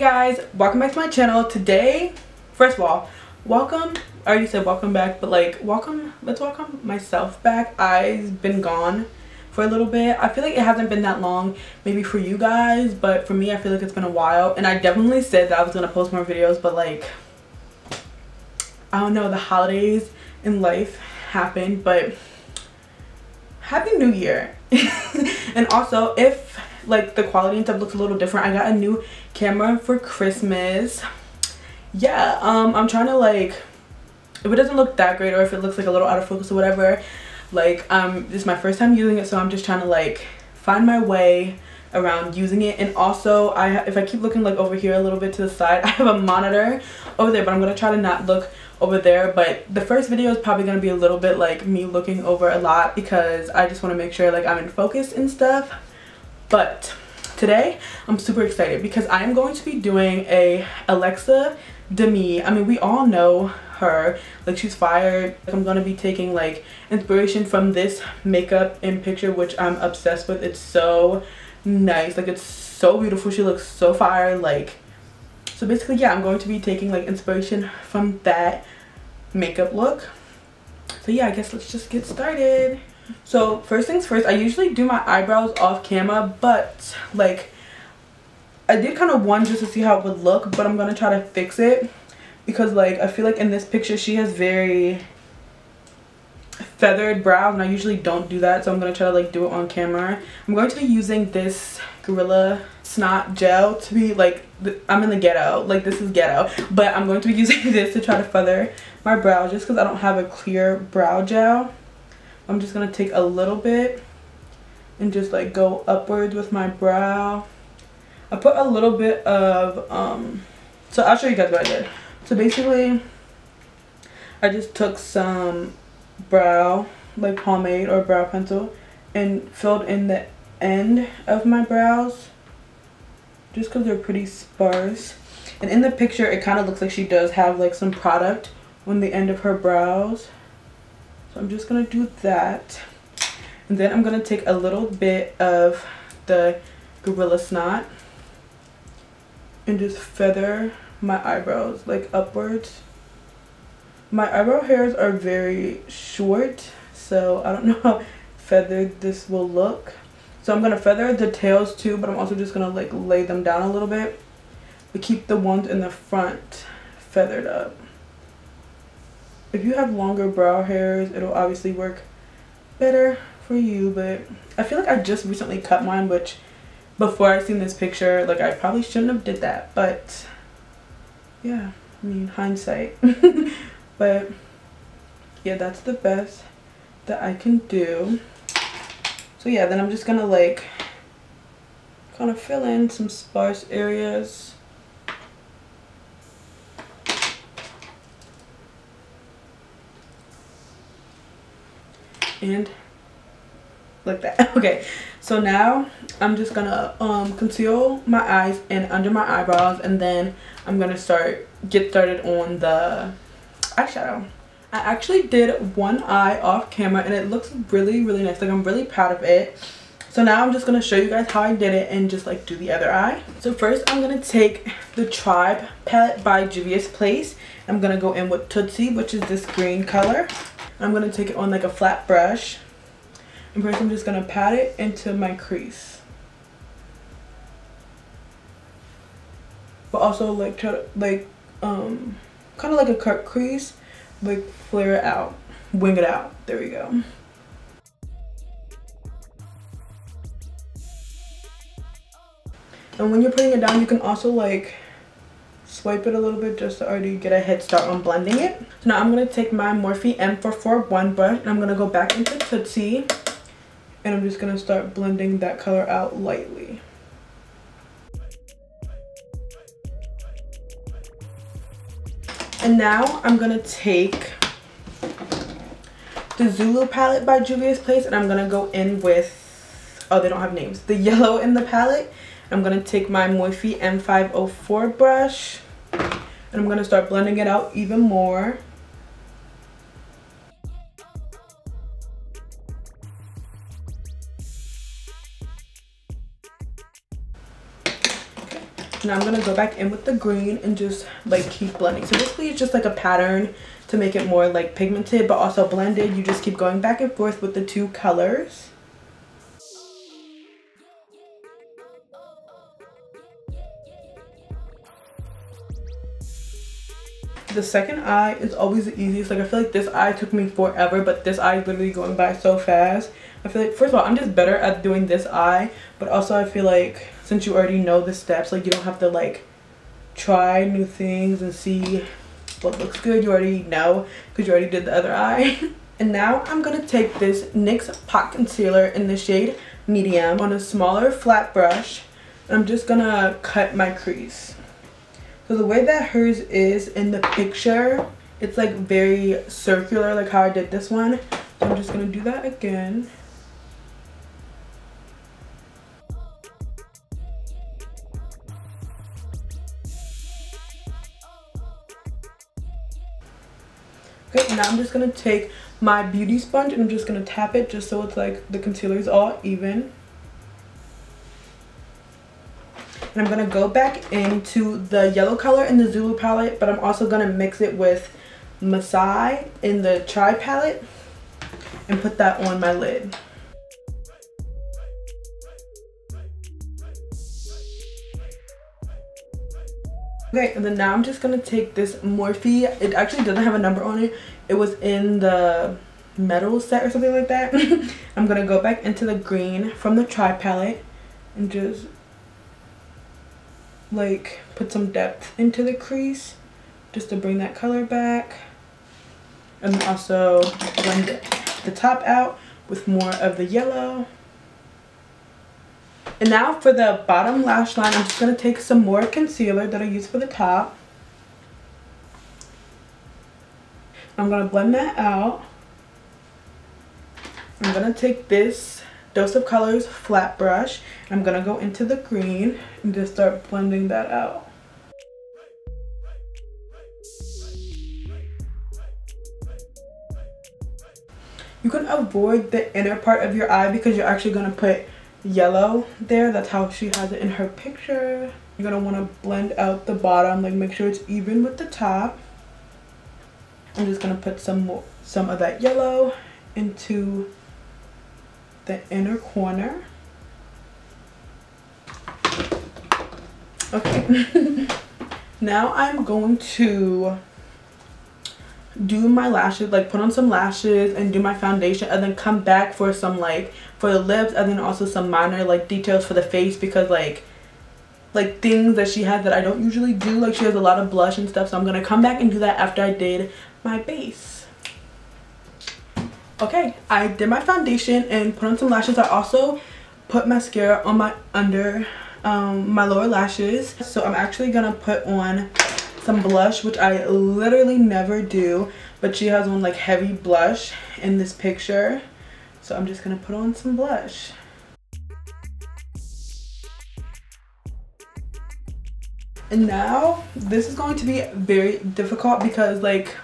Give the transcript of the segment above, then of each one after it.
guys welcome back to my channel. Today first of all welcome i already said welcome back but like welcome let's welcome myself back. I've been gone for a little bit. I feel like it hasn't been that long maybe for you guys but for me i feel like it's been a while. And i definitely said that i was gonna post more videos but like i don't know the holidays in life happened but happy new year. And also if like the quality and stuff looks a little different. I got a new camera for christmas. Yeah um i'm trying to like if it doesn't look that great or if it looks like a little out of focus or whatever like um this is my first time using it so i'm just trying to like find my way around using it. And also i if i keep looking like over here a little bit to the side i have a monitor over there but i'm gonna try to not look over there. But the first video is probably gonna be a little bit like me looking over a lot because i just want to make sure like i'm in focus and stuff but today i'm super excited because i am going to be doing a alexa Demie. i mean we all know her. Like she's fired. Like, i'm gonna be taking like inspiration from this makeup in picture which i'm obsessed with. It's so nice. Like it's so beautiful. She looks so fire like. So basically yeah i'm going to be taking like inspiration from that makeup look. So yeah i guess let's just get started so first things first, I usually do my eyebrows off camera, but like I did kind of one just to see how it would look, but I'm going to try to fix it because like I feel like in this picture she has very feathered brows and I usually don't do that so I'm going to try to like do it on camera. I'm going to be using this Gorilla Snot Gel to be like, I'm in the ghetto, like this is ghetto, but I'm going to be using this to try to feather my brows just because I don't have a clear brow gel. I'm just going to take a little bit and just like go upwards with my brow. I put a little bit of, um, so I'll show you guys what I did. So basically, I just took some brow, like pomade or brow pencil, and filled in the end of my brows just because they're pretty sparse. And in the picture, it kind of looks like she does have like some product on the end of her brows. So I'm just going to do that. And then I'm going to take a little bit of the Gorilla Snot and just feather my eyebrows like upwards. My eyebrow hairs are very short, so I don't know how feathered this will look. So I'm going to feather the tails too, but I'm also just going to like lay them down a little bit. But keep the ones in the front feathered up if you have longer brow hairs it'll obviously work better for you but I feel like I just recently cut mine which before I seen this picture like I probably shouldn't have did that but yeah I mean hindsight. But yeah that's the best that I can do. So yeah then I'm just gonna like kind of fill in some sparse areas and like that. Okay. So now i'm just gonna um conceal my eyes and under my eyebrows and then i'm gonna start get started on the eyeshadow. I actually did one eye off camera and it looks really really nice. Like i'm really proud of it. So now i'm just to show you guys how i did it and just like do the other eye. So first i'm to take the tribe palette by juvia's place. I'm to go in with tootsie which is this green color I'm going to take it on like a flat brush. And first I'm just going to pat it into my crease. But also like try to like um kind of like a cut crease, like flare it out, wing it out. There we go. And when you're putting it down, you can also like swipe it a little bit just to already get a head start on blending it. So now I'm going to take my Morphe M441 brush and I'm going to go back into Tootsie and I'm just going to start blending that color out lightly. And now I'm going to take the Zulu palette by Juvia's Place and I'm going to go in with, oh they don't have names, the yellow in the palette. I'm going to take my Morphe M504 brush and I'm to start blending it out even more. Now I'm to go back in with the green and just like keep blending. So basically it's just like a pattern to make it more like pigmented but also blended. You just keep going back and forth with the two colors. The second eye is always the easiest. Like i feel like this eye took me forever but this eye is literally going by so fast. I feel like first of all i'm just better at doing this eye but also i feel like since you already know the steps like you don't have to like try new things and see what looks good. You already know because you already did the other eye. And now i'm gonna take this nyx pot concealer in the shade medium on a smaller flat brush i'm just gonna cut my crease so the way that hers is in the picture, it's like very circular like how I did this one. So I'm just to do that again. Okay, now I'm just to take my beauty sponge and I'm just to tap it just so it's like the concealer is all even. And I'm going to go back into the yellow color in the Zulu palette, but I'm also going to mix it with Masai in the Chai palette and put that on my lid. Okay, and then now I'm just to take this Morphe. It actually doesn't have a number on it. It was in the metal set or something like that. I'm to go back into the green from the Tri palette and just like put some depth into the crease just to bring that color back. And also blend the top out with more of the yellow. And now for the bottom lash line I'm just going to take some more concealer that I use for the top. I'm going to blend that out. I'm going to take this Dose of Colors flat brush. I'm going to go into the green and just start blending that out. You can avoid the inner part of your eye because you're actually going to put yellow there. That's how she has it in her picture. You're going to want to blend out the bottom, like make sure it's even with the top. I'm just going to put some more, some of that yellow into the inner corner. Okay. now I'm going to do my lashes like put on some lashes and do my foundation and then come back for some like for the lips and then also some minor like details for the face because like like things that she has that I don't usually do like she has a lot of blush and stuff so I'm gonna come back and do that after I did my base okay i did my foundation and put on some lashes. I also put mascara on my under um, my lower lashes. So i'm actually gonna put on some blush which i literally never do but she has on like heavy blush in this picture. So i'm just gonna put on some blush. And now this is going to be very difficult because like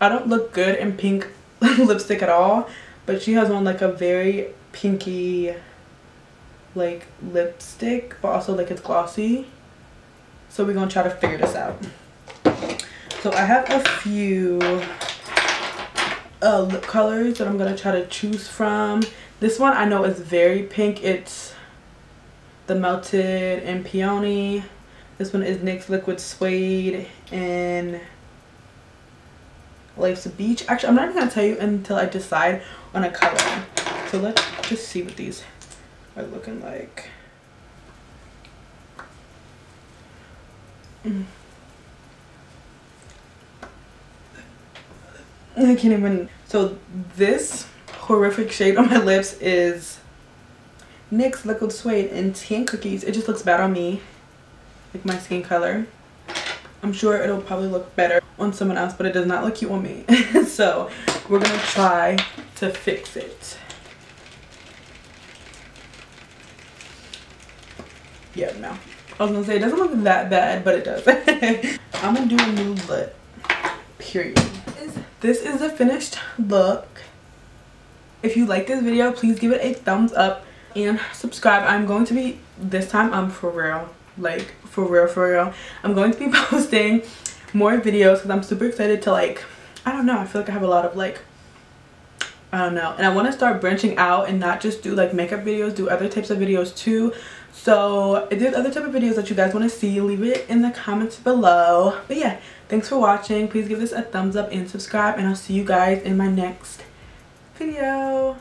i don't look good in pink lipstick at all but she has on like a very pinky like lipstick but also like it's glossy. So we're gonna try to figure this out. So I have a few uh, lip colors that I'm gonna try to choose from. This one I know is very pink. It's the melted and peony. This one is NYX liquid suede and Life's a Beach. Actually, I'm not even going to tell you until I decide on a color. So let's just see what these are looking like. Mm. I can't even. So this horrific shade on my lips is NYX Liquid Suede and Tan Cookies. It just looks bad on me. Like my skin color. I'm sure it'll probably look better on someone else, but it does not look cute on me. so we're gonna try to fix it. Yeah, no. I was gonna say it doesn't look that bad, but it does. I'm gonna do a new look, period. This is the finished look. If you like this video, please give it a thumbs up and subscribe. I'm going to be, this time I'm for real like for real for real. I'm going to be posting more videos because i'm super excited to like i don't know i feel like i have a lot of like I don't know. And I want to start branching out and not just do like makeup videos do other types of videos too. So if there's other type of videos that you guys want to see leave it in the comments below. But yeah thanks for watching. Please give this a thumbs up and subscribe and I'll see you guys in my next video